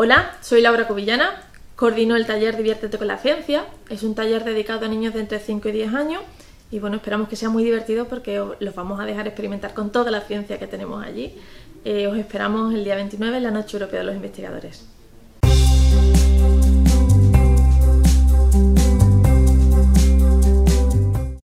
Hola, soy Laura Covillana, coordino el taller Diviértete con la Ciencia. Es un taller dedicado a niños de entre 5 y 10 años y bueno, esperamos que sea muy divertido porque los vamos a dejar experimentar con toda la ciencia que tenemos allí. Eh, os esperamos el día 29 en la Noche Europea de los Investigadores.